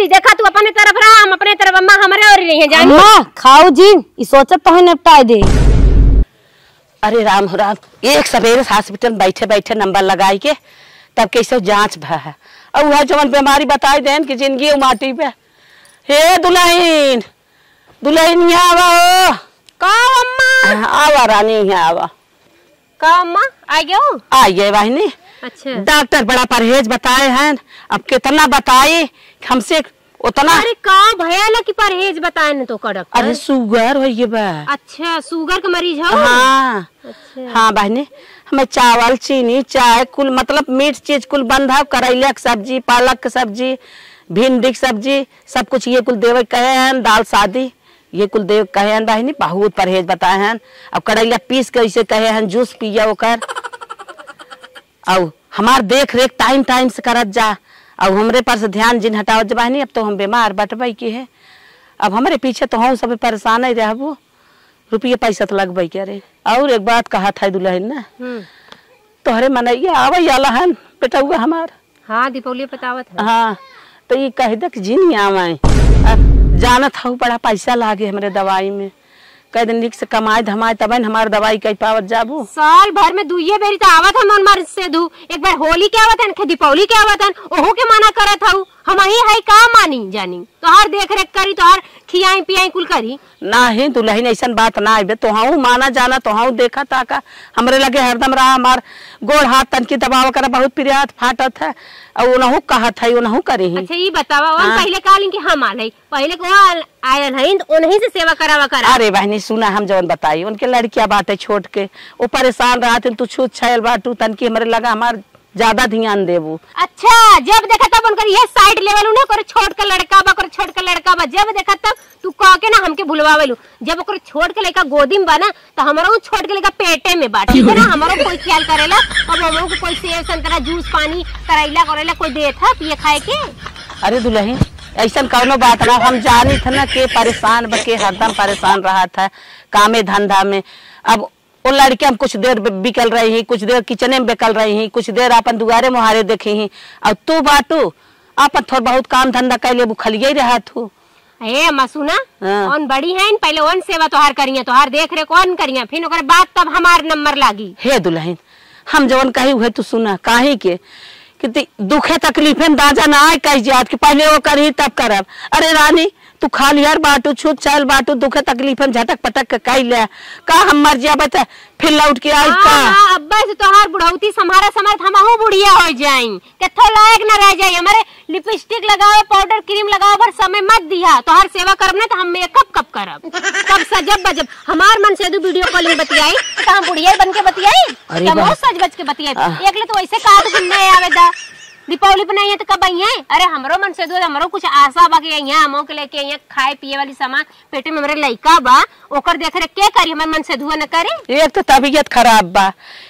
दीदी देखा तू अपने तरफ़ रहा हम अपने तरफ़ अम्मा हमारे और नहीं है जान। अम्मा खाओ जी ई सोचत तो है निपटाए दे। अरे राम हो राम एक सवेरे हॉस्पिटल बैठे बैठे नंबर लगाई के तब कैसे जाँच भ है? और वह जवन बीमारी बताई देन कि ज़िंदगी माटी पे। हे दुल्हन दुल्हन यहाँ आवा का अम्मा। आवा रानी यहाँ आवा। का अम्मा आ गयो आइए बहनी अच्छा। डॉक्टर बड़ा परहेज बताए हैं। अब कितना बताए? हमसे उतना अरे का भयाला की परहेज बताए न तो कड़क अरे शुगर हो ये बा। अच्छा शुगर के मरीज़ हो? हाँ। अच्छा। हाँ बहनी हमें चावल चीनी चाय कुल मतलब मीठ चीज़ कुल बंधा करैला के सब्ज़ी पालक के सब्ज़ी भिंडी के सब्ज़ी सब कुछ ये कुल देवे कहे हैं दाल शादी ये कुल देव कहे हैं बहनी बहुत परहेज बताए हैं। अब करैला पीस के ऐसे कहे हैं जूस पिया ओकर। और हमार देख रेख टाइम टाइम से करत जा। अब हमरे पर से ध्यान जिन हटावत जब बहनी अब तो हम बीमार बटबई की है। अब हमारे पीछे तो हम सब परेशान ही रहबो। रुपये पैसा तो लगबई के रे और एक बात कहा था दुल्हन ना। हम्म। तोहरे मनैया आवई आला हन बेटौआ हमार। हाँ दीपावली बतावत है। हाँ तो ये कह दे कि जिन आवे जानत हूँ बड़ा पैसा लागे हमारे दवाई में। कह दिन से कमाए, धमाए, तब हमार दवाई कई पावत जाबू। साल भर में दुइये बेरी तो आवत है मन से दू। एक बार होली के आवत है दीपावली के आवत है ओहो के मना करत हूँ हम ही है का मानी जानी? तोहार देख रेख करी तोहार खियाई पियाई कुल करी। ना ही दुल्हन ऐसन बात ना आइबे तो हूँ माना जाना तो हूँ देखा ताका। हमरे लगे हरदम रहा हमार गोड़ हाथ तन की दबाव कर बहुत प्रियात फाटत है। और उनहु कहत है उनहु करी। ही अच्छा ये बतावा हाँ। पहले कहली कि हम आल है पहले को आयल है तो उन्हीं से सेवा करावा करा। अरे बहनी सुना हम जवन बताई उनके लड़किया बाटे छोट के। वो परेशान रहा तू छूत छायल बाटू तन की हमरे लगा हमार ज़्यादा ध्यान देबू। अच्छा जब देखा तब उनकर ये साइड लेवल उन्हें कर छोड़ के लड़का बा कर छोड़ के लड़का बा। जब देखा तब तू कह के ना हमके भुलवावेलू। जब ओकर छोड़ के लड़का गोदी में बना तो हमारा छोड़ के लड़का पेटे में बा ठीक है ना? हमारा कोई ख्याल करेला। अब हमरो को कोई सेब संतरा जूस पानी करैला करेला कोई देता पिए खाए के? अरे दुल्हन ऐसा कौनो बात ना। हम जानी थे ना के परेशान बके हरदम परेशान रहा था कामे धंधा में। अब वो लड़के हम कुछ देर बिकल रही ही कुछ देर किचने में बिकल रही ही कुछ देर अपन दुआरे मुहारे देखी ही। अब तू बाटू अपन थोड़ा बहुत काम धंधा कैले वो खलिए ही रहा तू। ए अम्मा सुना? हाँ। कौन बड़ी है? पहले वन सेवा तोहार करिए तोहार देख रे कौन करिए फिर ओकर बाद तब हमार नंबर लागी। हे दुल्हन हम जवन कही हुए तू सुना काहे के? कि दुखे तकलीफे में दाजा ना आए कह जात कि पहले वो करी तब करब। अरे रानी तू खाली यार बाटू छूत चल बाटू दुखे तकलीफे में झटक पटक के कह ले। का हम मर जाबे त फिर लौट के आई का। हाँ, हाँ, अब्बा से तोहार बुढ़ौती समारा समर्थ हमहू बुढ़िया हो जाई। कथो लायक न रह जाई। हमारे लिपस्टिक लगाओ पाउडर क्रीम लगाओ पर समय मत दिया। तोहार सेवा करब ना तो हम मेकअप कब करब? कब सजब बजब? हमार मन से दू वीडियो कॉलिंग बतियाई तो हम बुढ़िया बन के बतियाई? अरे हम। सज बज के बतियाई? आह। एक ले तो ऐसे कहा तो नहीं आवेदा। दीपावली पे नहीं है तो कब आई है? अरे हमरो मन से हमारो कुछ आशा बा आई यहाँ हमो के लेके यहाँ खाए पिए वाली सामान। पेटे में हमारे लड़का बा, ओकर देख रहे के करी हमारे मन से धुआ न करे? एक तो तबीयत खराब बा,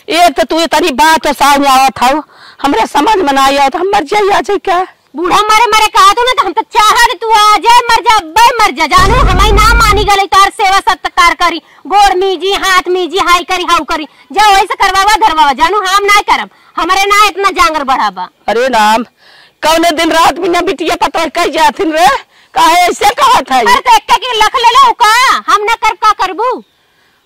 एक तो तू तारी बात तो सामने आवत हौ हमरा समझ में ना आवत हम मर जाइए आ जाई का बूढ़ा। मारे मारे कहा तो ना तो हम तो चाहत तू आ जाए मर जा अब्बे मर जा जानू? हमारी ना मानी गले तार सेवा सत्कार करी। गोड़ मीजी हाथ मीजी हाई करी हाउ करी। जा वैसे करवावा धरवावा। जानू हम ना करब। हमारे ना इतना जांगर बढ़ावा। अरे राम कौने दिन रात बिना बिटिया पता कह जाथिन रे? काहे ऐसे कहा था अरे तो एक्का की लख ले लो का हम ना कर का करबू?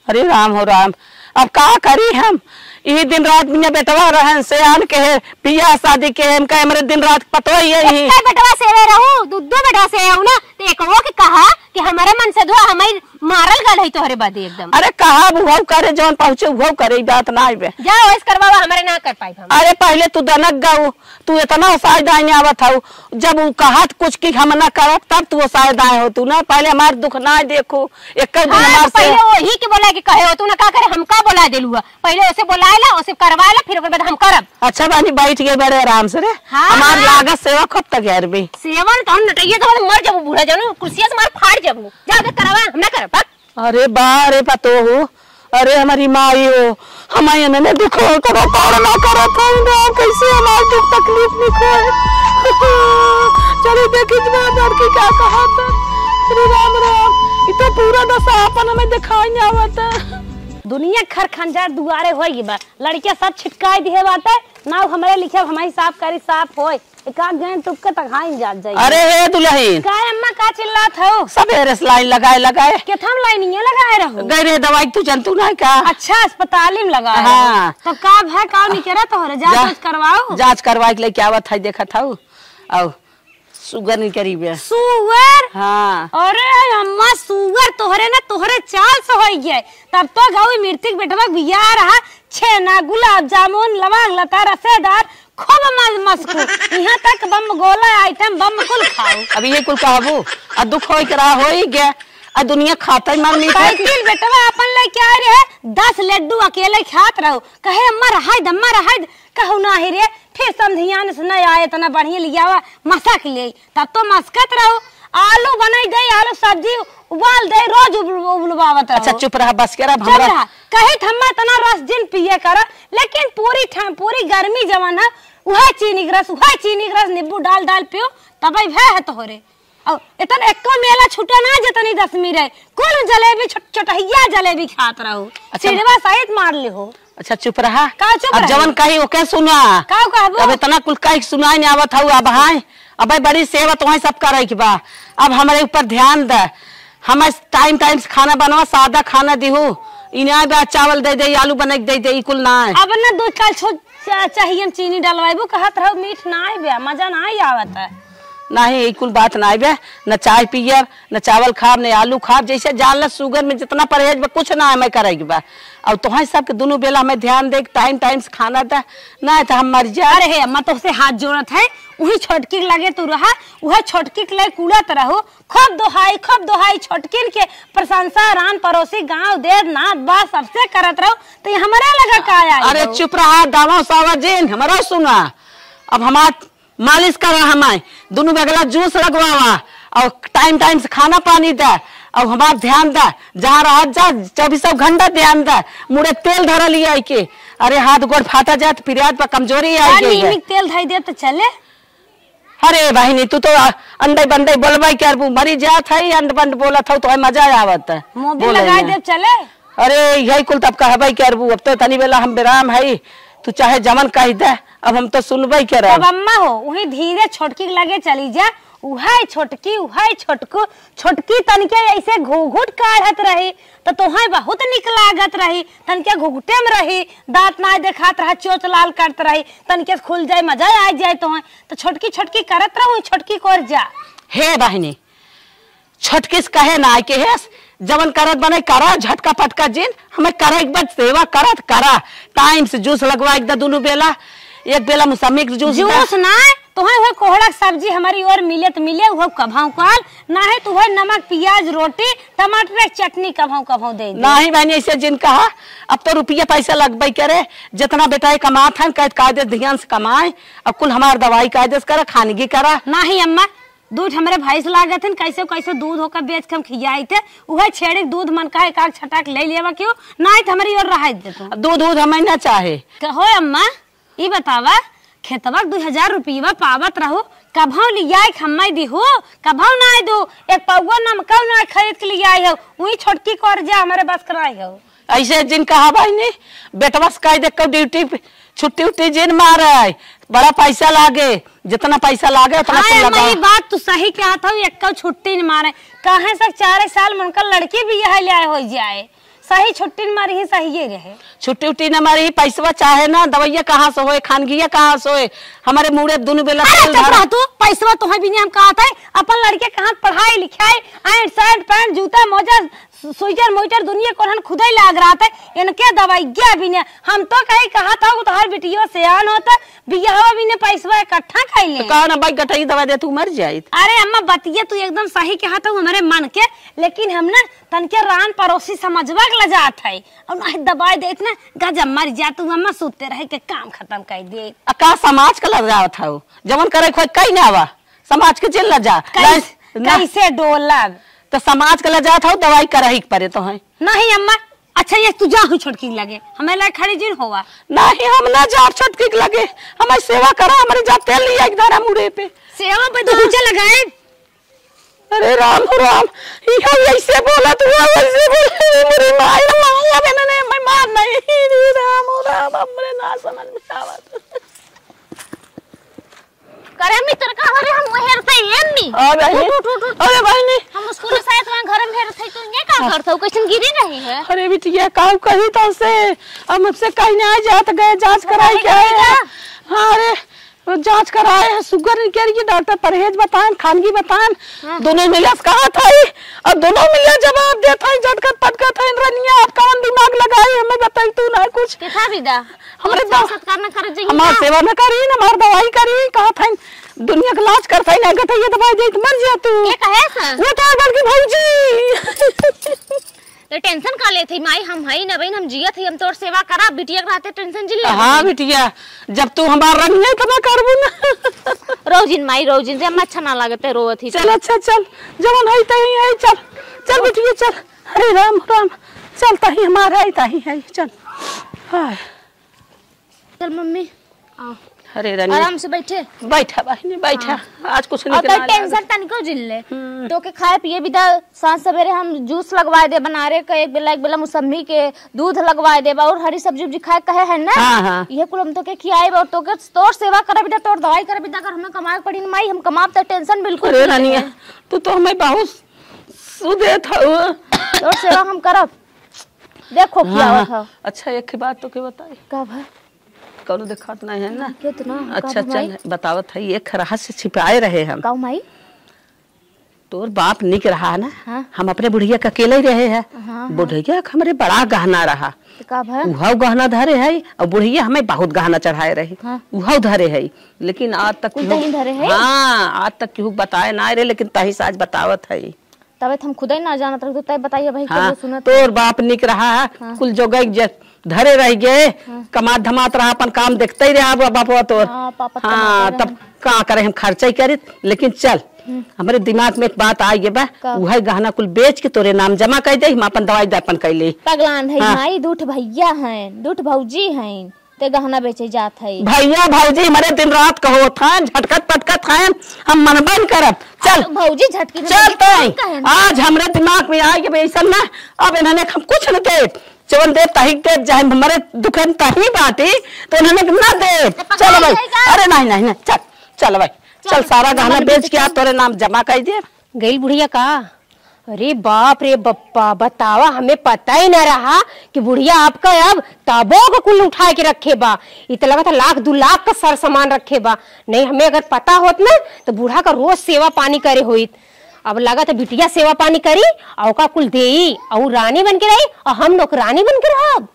अरे राम हो राम अब का करी हम? यही दिन रात मिया बेटवा रहन से आन के है पिया शादी के हम का हमरे दिन रात पतो ही है बेटवा सेवे रहू दुद्दो बेटवा से आऊ ना तो एक वो के कहा कि हमारे मन से दुआ हमारी मारल गल है तोहरे बदे एकदम। अरे कहा वो करे जौन पहुँचे वो करे बात ना आइबे जा वैसे करवावा हमारे ना कर पाई हम। अरे पहले तू दनक गऊ तू इतना शायद आए आवत हऊ जब वो कहत कुछ की हम ना करब तब तू शायद आए हो तू ना। पहले हमार दुख ना देखू एक दिन हाँ, हमार तो से पहले वही के बोला कि कहे हो तू ना का करे हम का बोला देलुआ पहले उसे बोलाएला उसे करवाएला फिर ओकर बाद हम करब। अच्छा बानी बैठ गए बड़े आराम से रे। हाँ, हमार। लागत सेवा कब तक यार भी सेवन तो हम नटैया तो मर जाबू बूढ़ा जानू। कुर्सिया से मार फाड़ जाबू। जा करवा हम ना करब। अरे बा अरे पतो हो अरे हमारी माई हो, हमारे ने देखो करो तोड़ ना करो था ना कैसे हमारे दुख तकलीफ़ लिखो है चलो देखी जब लड़की क्या कहा था। अरे राम राम तो पूरा दशा अपन हमें दिखाई नहीं आवता दुनिया खर खंजार दुआरे होई बा। लड़किया सब छिटकाई दिए बाटे, ना हमरे लिखे हमारी साफ़ करी साफ़ होय का गए तुक्का तक हाइन जात जाई। अरे हे दुल्हन का अम्मा का चिल्लात हो? सबेरे से लाइन लगाए लगाए। के थम लाइनिया लगाए रहो? गए रे दवाई तू जनतू ना का अच्छा अस्पताल में लगा हाँ। तब का का नहीं करा तो रे जाँच करवाओ। जाँच करवाए के लेके आवत है देखा था और शुगर नहीं करी बे। सुअर हाँ। अरे अम्मा सुअर तोहरे ना तोहरे चाल से हो गए। तब तो गाँव मृतिक बेटवा बिया रहा। छेना गुलाब जामुन लवांग लता रसेदार खूब मज मस्कू। यहाँ तक बम गोला आइटम बम कुल खाओ। अब ये कुल कहबू आ दुख हो के रहा हो ही गया। आ दुनिया खाता मर नहीं साइकिल बेटवा अपन ले क्या रे? दस लड्डू अकेले खात रहो। कहे अम्मा रहाय अम्मा रहाय कहू ना ही रे फिर समधियान से नहीं आए तना बढ़िया लियावा मसक ले तब तो मस्कत रहो। आलू बनाई दे आलू सब्ज़ी। उबाल दे रोज उब- उबलवावत अच्छा चुप रहा बस के रहा हमरा कहे थम्मा तना रस जिन पिए कर लेकिन पूरी ठं- पूरी गर्मी जवन है वह चीनी रस वह चीनी रस नींबू डाल डाल पियो तबे भय है तोहरे और इतन एको मेला छूटा ना जतनी दसमी रहे। कुल जलेबी छोट छोटहिया जलेबी खात रहो। अच्छा। चिड़वा सहित मार ले हो अच्छा चुप रहा। का चुप अब जवन कही ओके सुना। का कहबो? अब इतना कुल कही सुनाई नहीं आवत हूँ अब हाय। अब बड़ी सेवा तो सब करे के बा। अब हमारे ऊपर ध्यान दे। हमें टाइम टाइम से खाना बनवा सादा खाना दी इन्हें चावल दे दे, आलू बना दे दे कुल ना अब ना दो चाहिए चीनी डलवाइबो रहो, मीठ ना आए मज़ा ना आवत है। नहीं ये कुल बात ना आबे न चाय पियब न चावल खाब न आलू खाब जैसे जानल शुगर में जितना परहेज बा कुछ ना हमें करे बा। और तुम्हारे सबके दोनों बेला हमें ध्यान दे टाइम टाइम से खाना दे ना तो हम मर जा। अरे हे अम्मा तो से हाथ जोड़त है वही छोटकी लगे तू रहा वह छोटकी के लगे कूड़त रहो। खूब दोहाई खूब दोहाई छोटकिन के प्रशंसा रान पड़ोसी गाँव देर नाथ बा सबसे करत रहो। तो हमारे लगा का आया अरे चुप रहा दावा सावा जेन हमारा सुना। अब हमार मालिश कर हमारे दोनों बगला जूस लगवावा और टाइम टाइम से खाना पानी दे। और हमार ध्यान दे। जहाँ रह जा। चौबीसों घंटा ध्यान दे। मुड़े तेल धरा लिया के। अरे हाथ गोड़ फाटा जात फिर पर कमज़ोरी आई गई तेल धाई दे तो चले। अरे बहनी तू तो अंडे बंडे बोलबाई कर। मरी जात है अंड बंड बोलत हो तो मज़ा आवत है। बोले। दे चले। अरे यही कुल तब कहबाई करबू अब तो तनी बेला हम विराम है। तू चाहे जमन कह दे अब हम तो सुनबई कर अब अम्मा हो वही धीरे छोटकी के लगे चली जा। उहाय छोटकी उहाय छोटकू छोटकी तनके ऐसे घूघूट काढ़त रही तो तोहाय बहुत निक लागत रही तनके घुघुटे में रही दांत ना देखात रहा चोच लाल करत रही तनके खुल जाए मज़ा आ जाए तोहाय तो छोटकी छोटकी करत रहू छोटकी कोर जा। हे बहनी छटकिस कहे ना के हेस जवन करत बने करा झटका पटका जिन हमें करे एक बार सेवा करत करा। टाइम से जूस लगवा एक दोनों बेला। एक बेला मुसम्मी के जूस जूस ना तोहे वो कोहड़ा के सब्ज़ी हमारी और मिले तो मिले वो कभाऊ काल। ना है तो वही नमक प्याज रोटी टमाटर के चटनी कभाऊ कभाऊ दे दे। नहीं बहनी ऐसे जिन कहा अब तो रुपया पैसा लगबई करे। जितना बेटा कमात है कायदे ध्यान से कमाए। अब कुल हमार दवाई कायदे से करा खानगी करा। नाही अम्मा दूध हमारे भैंस लागत है कैसे कैसे दूध होकर बेच के हम खियाई थे वह छेड़े दूध मन का एक आग छटाक ले लिया क्यों? ना हमारी और रहा दूध दूध हमें ना चाहे। कहो अम्मा ये बतावा खेतवा दो हज़ार रुपया पावत रहो कभाव लिया हम्मा दी हो कभाव ना दो। एक पौवा नमका ना खरीद के लिया हो वही छोटकी कर जा हमारे बस कराई हो। ऐसे जिन कहा भाई ने बेटवा से कह दे कब ड्यूटी छुट्टी उट्टी जिन मारे बड़ा पैसा लागे जितना पैसा लागे उतना हाँ लगाओ। बात तो सही कहा था एक छुट्टी नहीं मारे। कहे से चार साल में उनका लड़की भी यह ले हो जाए? सही छुट्टी नहीं मारी ही सही ये रहे। छुट्टी उट्टी न मारी पैसवा चाहे ना दवाइया कहाँ से होए खानगिया कहाँ से होए? हमारे मुड़े दोनों बेला धरा। रह पैसवा तुम्हें भी नहीं हम कहा था अपन लड़के कहाँ पढ़ाई लिखाई आए शर्ट पैंट जूता मोजा स्वेटर मोइटर दुनिया को हन खुदा ही लाग रहा था। इनके दवाई गया भी नहीं। हम तो कहीं कहा था तो हर बिटियो से आन होता। बियाह भी ने पैसवा इकट्ठा खाई ले। तो कहा ना भाई गठई दवा दे तू मर जाए अरे अम्मा बतिया तू एकदम सही कहा था हमारे मन के। लेकिन हम ना तनके रान पड़ोसी समझवा के लजात है। और ना दवाई देत ना गजब मर जा तू अम्मा सुते रहे के काम खत्म कर दे। का समाज का था वो। जवन करे खोई कहीं ना आवा। समाज के लजा। कैसे ना- कैसे डोलब तो समाज के लजा था दवाई करही परे तो है। नहीं अम्मा। अच्छा ये तू जा हुई छोटकी लगे। हमें लायक खड़ी जिन होवा। नहीं हम ना जा छटकी लगे। हमारी सेवा करा हमारे जा तेल लिया एक धारा मुड़े पे। सेवा पे तो ऊँचे लगाए। अरे राम राम। यहाँ ऐसे बोला तू ऐसे बोला मेरी माँ माया मैंने मैं मार नहीं राम राम अब मेरे ना समझ में आवत करे मित्र का हरे हम हेरते एमनी अरे बहनी अरे बहनी हम स्कूल से आए तो घर में हेरते तू ये का कर थौ कइसन गिरी नहीं है? अरे बिटिया काम कही तो से अब मुझसे कहीं ना जात गए जाँच कराई के है हाँ अरे जाँच कराए हैं शुगर रही है डॉक्टर परहेज बताए खानगी बताएँ। दोनों मिले कहा था ही और दोनों मिले जवाब देता है झटकत पटकत है रनिया आप कौन दिमाग लगाई हमें बताई तू ना कुछ। हमरे हमरे हमार सेवा न करी न हमार दवाई करी कहा था दुनिया का इलाज करता ही नहीं कहता ये दवाई दे मर जा तू। ये कहे वो तो बल्कि भौजी तो टेंशन का लेते माई हम हई न बहन हम जियत हई हम तोर सेवा करा बिटिया के रहते टेंशन ज़िले हाँ बिटिया जब तू हमार रंग नहीं तो मैं करबू ना। रोजिन माई रोजिन से हम अच्छा ना लगते रोवत ही चल अच्छा चल जवन है तही है चल चल बिटिया चल। अरे राम राम चल तही हमारा है तही है चल। हाय। चल मम्मी आओ अरे रानी। आराम से बैठे। बैठा बहनी बैठा। आज कुछ नहीं तो करना टेंशन तनिको ज़िले तो के खाए पिए भी दा साँझ सवेरे हम जूस लगवाए दे बनारे के एक बेला एक बेला मौसम्मी के दूध लगवाए दे और हरी सब्ज़ी उब्जी खाए कहे है ना? हाँ, हाँ। ये कुल हम तो के खियाए और तो के तोर सेवा करे बिदा तोर दवाई करे बिदा कर हमें कमाए पड़ी न माई हम कमाब तो टेंशन बिल्कुल अरे रानी तू तो हमें बहुत सुदे था तोर सेवा हम करब। देखो क्या हाँ, था अच्छा एक बात तो के बताई। का भाई कौनो दिखात नहीं है ना। कितना? अच्छा चल बतावत है एक रहस्य छिपाए रहे हम। काऊ माई तोर बाप निक रहा ना? हाँ। हम अपने बुढ़िया का अकेले ही रहे हैं। हाँ, बुढ़िया का हमारे बड़ा गहना रहा। तो उहाव गहना धरे है और बुढ़िया हमें बहुत गहना चढ़ाए रही। हाँ। उहाव धरे है। लेकिन आज तक धरे है? हाँ आज तक केहू बताए ना रहे लेकिन तही साज बतावत है। तबे हम खुद ही ना जानत रह तो बताइए भाई हाँ सुनत तोर बाप निक रहा है कुल जोगई धरे रह गए। कमात धमात रहा अपन काम देखते ही रहा बापा तोर हाँ, तो हाँ तब का करे हम खर्चा ही करी। लेकिन चल हमारे दिमाग में एक बात आई है बा? वही गहना कुल बेच के तोरे नाम जमा कर दे हम अपन दवाई दर्पण कर ले। पगलान है हाँ। माई दूठ भैया हैं दूठ भौजी हैं ते गहना बेचे जात है। भैया भौजी हमारे दिन रात कहो था झटकत पटकत है हम मनबन करब। चल। भौजी झटकी चल न। आज हमारे दिमाग में आ गया ऐसा ना अब इन्होंने हम कुछ न दे। चवन दे तही दे जाए हमारे दुकान तही बाटी तो इन्होंने ना दे चल भाई। अरे नहीं नहीं नहीं चल चल भाई चल सारा गहना बेच के आ तोरे नाम जमा कर दे गई बुढ़िया का? अरे बाप रे बप्पा बतावा हमें पता ही न रहा कि बुढ़िया आपका अब तबो को कुल उठा के रखे बा इत लगा था लाख दो लाख का सर सामान रखे बा नहीं हमें अगर पता होत ना तो बूढ़ा का रोज सेवा पानी करे होइत। अब लगा था बिटिया सेवा पानी करी, और का कुल देई, और रानी बन के रही, और हम नौकरानी बन के रहब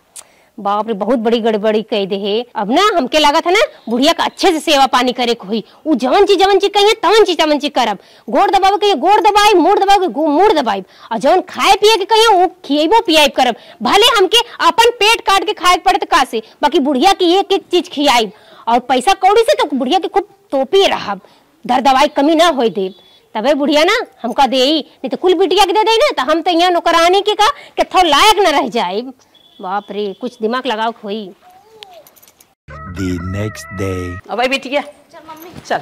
बाप रे, बहुत बड़ी गड़बड़ी कह दे है। अब ना हमके लगा था ना, बुढ़िया का अच्छे से सेवा पानी करे को हुई। उ जवन चीज़ जवन चीज़ कहिए, तवन चीज़ तवन चीज़ करब। गोड़ दबावे कहिए, गोड़ दबाई, मूड़ दबावे मूड़ दबाई। और जवन खाए पिए के कहिए वो खिएबो पियाब करब। भले हमके अपन पेट काट के खाए पड़त का से बाकी बुढ़िया की एक एक चीज़ खियाई और पैसा कौड़ी से तो बुढ़िया के खूब तोपी रहब। दर दवाई कमी ना होई दे तबे बुढ़िया ना हमका दे नहीं तो कुल बिटिया के दे दे ना तो हम तो यहाँ नौकरानी के का के थो लायक न रह जाए। बाप रे कुछ दिमाग लगाओ खोई The next day. अब भाई बेटिया। चल मम्मी। चल।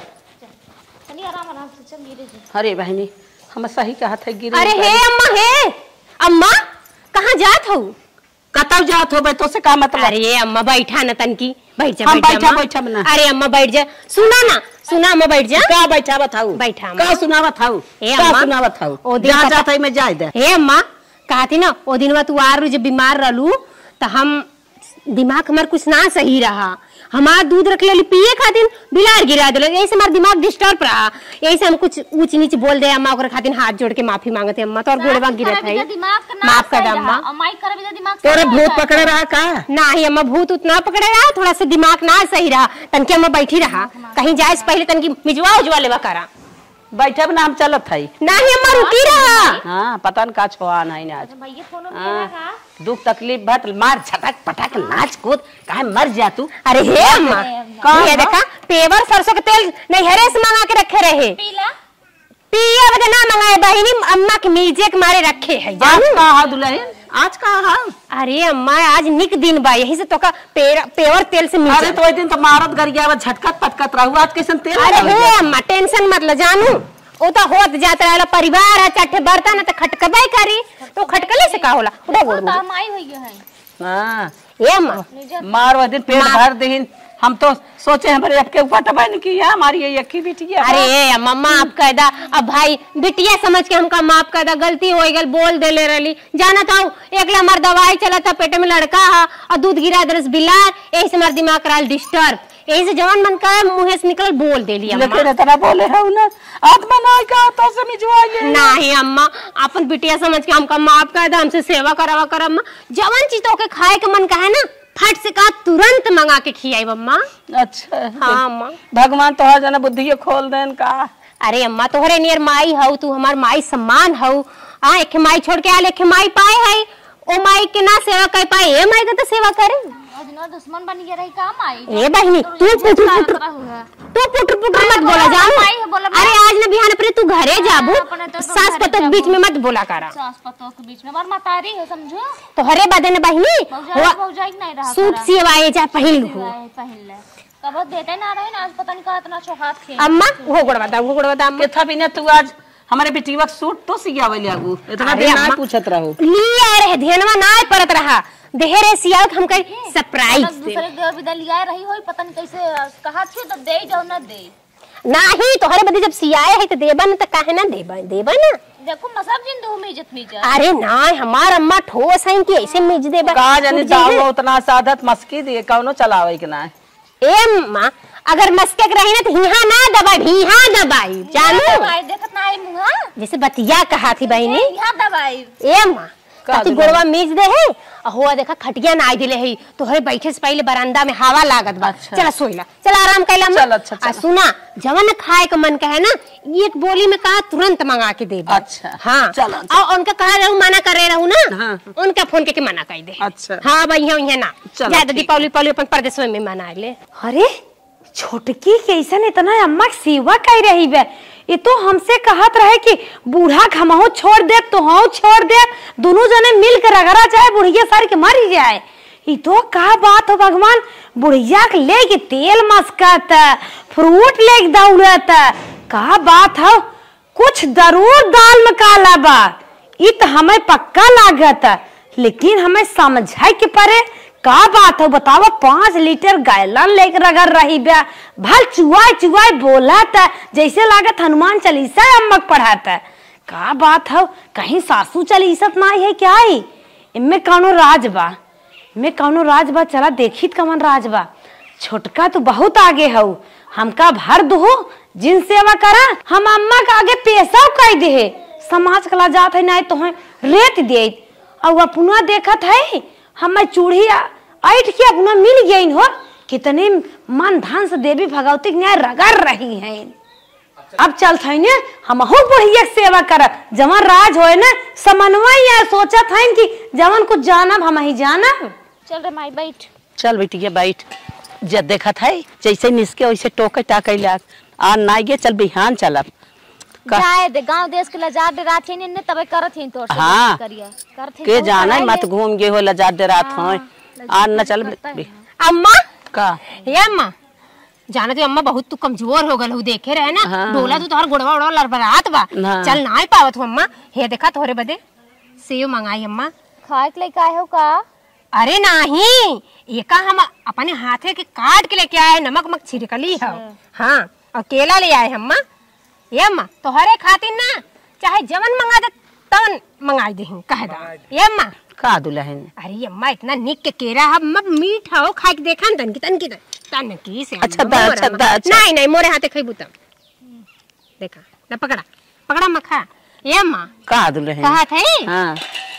चलिए आराम आराम से चल गिरे जी। अरे बहनी हम सही कहा था गिरी अरे हे अम्मा हे! अम्मा कहाँ जात हो? कतब जात हो तो से का मतलब? अरे अम्मा बैठा न तनकी। बैठ जा हम बैठ जा, बैठा, बना। अरे अम्मा बैठ जा। सुना ना सुना अम्मा बैठ जा। का बैठा बताऊ बैठा का सुनावत हूँ का सुनावत हूँ ओ दिन जहाँ जात है मैं जाय दे हे अम्मा कहती ना ओ दिन तू आरू जब बीमार रहलू तो हम दिमाग हमार कुछ ना सही रहा। हमार दूध रख लेली पिए खातिर बिलार गिरा दिल। यही से हमार दिमाग डिस्टर्ब रहा। यही से हम कुछ ऊंच नीच बोल दे अम्मा ओकरा खातिर हाथ जोड़ के माफ़ी मांगते अम्मा तो और गोड़वा गिरत है। दिमाग का माफ़ कर अम्मा। तोरे भूत पकड़े रहा का? नहीं अम्मा भूत उतना पकड़े रहा थोड़ा सा दिमाग ना सही रहा। तनके अम्मा बैठी रहा। कहीं जाए पहले तनकी मिजवा उजवा लेवा करा। बैठे ना हम चलत है नहीं हम रुकी रहा। हाँ पता न का छोआ नहीं आज। भैया फ़ोन हाँ, दुख तकलीफ़ भत मार झटक पटक नाच कूद काहे मर जा तू? अरे हे अम्मा ये देखा पेवर सरसों के तेल नैहरे से मंगा के रखे रहे। पीला? पिए बदे ना मंगाए बहिनी अम्मा के मीजे के मारे रखे है। आज का हा दुल्हन आज का हा अरे अम्मा आज निक दिन बा यही से तो का पेर, पेवर तेल से अरे तो दिन तो मारत गर गया झटकत पटकत रहू आज कैसन तेल अरे हे? अम्मा टेंशन मत ल जानू। वो तो होत जात रहला परिवार है चाहे बर्तन है तो खटकबे करी। तो खटकले से का होला? उड़ा गोड़ माई हुई है। हाँ। हे अम्मा। मार वह दिन पेट भर दहीन। हम तो सोचे हमारे आपके पटबन की है हमारी ये यकी बेटी है अरे मम्मा आप कहदा अब भाई बिटिया समझ के हमका माफ़ कहदा गलती हो गल बोल देले रही जाना था एक हमार दवाई चला था पेट में लड़का हा और दूध गिरा दरस बिलार यही से हमार दिमाग कराल डिस्टर्ब यही से जवान मन का मुँह से निकल बोल देली अम्मा। लेकिन इतना बोले है ना आत्मा ना का तो से मिजवाइए नहीं अम्मा अपन बिटिया समझ के हमका माफ़ कर दे हमसे सेवा करावा कर अम्मा। जवन चीज़ तो के खाए के मन का है ना फट से का तुरंत मंगा के खियाई अम्मा। अच्छा। हाँ अम्मा। भगवान तो हर जना बुद्धि खोल देन का। अरे अम्मा तोहरे नियर माई हऊ तू हमार माई सम्मान हऊ आ एक माई छोड़ के आल एक माई पाए है। ओ माई के ना सेवा कर पाए ए माई का तो सेवा करे। दुश्मन बन गया रही का माई? ए बहनी तू पुटर पुटर तू पुटर पुटर मत बोला है, बोला अरे आज ना बिहान पर तू घरे जाबू। अपने तो सास घरे पतो के बीच में मत बोला करा। सास पतों के बीच में। और मतारी है समझो। तोहरे बदे ने बहनी रहा सूट। सिवाए जा पहिल हो कब देते ना रहे ना आज पता नहीं कहा इतना चौहात खे अम्मा वो गोड़ बता वो गोड़ बता अम्मा। के था बिना तू आज हमारे बेटी वक्त सूट तो सिया वाले आगू। इतना दिन ना पूछत रहो। लिया रहे ध्यानवा ना पड़त रहा। देहरे सियाल हम कर सरप्राइज़ तब दूसरे देव विदा लिया रही हो पता नहीं कैसे कहा थी तो दे जाओ ना दे। नाही तोहरे बदे जब सियाए है तो देबा न तो काहे ना देबा देबा ना। देखो मसाब जिन दो में इज़्ज़त में इज़्ज़त अरे ना हमार अम्मा ठोस है कि ऐसे मिज देबा का जाने तू जाओ उतना सादत मस्की दिए कौनो चलावे के ना? ए माँ अगर मस्के के रही ना तो हिहा ना दबाई हिहा दबाई जानू? दवाई देखत ना आई मुहा जैसे बतिया कहा थी बहनी। यहाँ दवाई ए माँ का तू दिला? गोड़वा मीज दे है? और हुआ देखा खटिया ना आई दिले है। तो हरे बैठे से पहले बरामदा में हवा लागत बा। अच्छा। चला सोइला चला आराम कैला चल, अच्छा, आ सुना जवन खाए का मन कहे ना एक बोली में कहा तुरंत मंगा के दे। अच्छा। हाँ। चल, और उनका कहा रहू मना करे रहू ना? हाँ। उनका फ़ोन करके मना कर दे। अच्छा। हाँ भाई यहाँ यहाँ ना। चलो, ज़्यादा दीपावली पावली अपन प्रदेश में मना ले। अरे छोटकी कैसन इतना अम्मा सेवा कर रही बे ये तो हमसे कहत रहे कि बूढ़ा घमहू छोड़ दे तो हाँ छोड़ दे दोनों जने मिल कर रगड़ा चाहे, बुढ़िया सर के मर जाए। ये तो का बात हो भगवान? बुढ़िया के ले के तेल मस्कत, फ्रूट ले के दौड़त, का बात हो? कुछ ज़रूर दाल में काला बा ये तो हमें पक्का लागत, लेकिन हमें समझाए के परे का बात हो बताओ पाँच लीटर गैलन लेकर रगड़ रही बा, भल चुआई चुआई बोला था जैसे लागत हनुमान चालीसा अम्मक पढ़ाता का बात हो, कहीं सासू चालीसा ना है क्या ही? इनमें कौनो राज बा? इनमें कौनो राज बा? चला देखित कमन राज बा? छोटका तो बहुत आगे हो। हमका भर दो, जिन सेवा करा, हम अम्मा का आगे पैसा कह दे समाज कला जात है, नहीं तो है, रेत दे और अपना देखत है हमें चूड़िया ऐठ के अपना मिल गई हो कितने मन धन से देवी भगवती के न्याय रगड़ रही हैं। अब चल थे ने हम बढ़िया सेवा करब जवन राज होए ना समन्वय या सोचत है कि जवन कुछ जानब हम ही जानब। चल रे माई बैठ। चल बेटिया बैठ। जब देखत है जैसे निसके वैसे टोके टाके लाग। आ ना गे चल बिहान चलब। जाए दे गाँव देश के लजा दे रात हिन ने तबे करत हिन तोर से हाँ। करत के जाना मत घूम गे हो लजा दे रात हो आ न चल है। अम्मा? का? ये अम्मा जाना तो अम्मा बहुत तू कमज़ोर हो गल हूँ देखे रहे ना? हाँ। डोला तो तोहर गोड़वा उड़वा लड़बड़ात बा। हाँ। चल ना पावत हो अम्मा। हे देखा तोहरे बदे सेव मंगाई अम्मा। खाए के लेके आए हो का? अरे नहीं ये का हम अपने हाथे के काट के लेके आए नमक मक छिड़कली है। हाँ और केला ले आए अम्मा। ये अम्मा तोहरे खातिर ना चाहे जवन मंगा दे तवन मंगा दे कह दा। ये अम्मा का दुलहन अरे अम्मा इतना निक के केरा है मब मीठ हो खा के देखा न तन की तन की तन की से अच्छा दा, अच्छा। दा, अच्छा। नहीं नहीं मोरे हाथे खाई तब। देखा ना पकड़ा पकड़ा मखा। ये अम्मा का दुलहन कहा थे हाँ।